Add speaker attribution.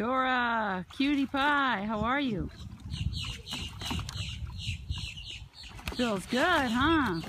Speaker 1: Dora, cutie pie, how are you? Feels good, huh?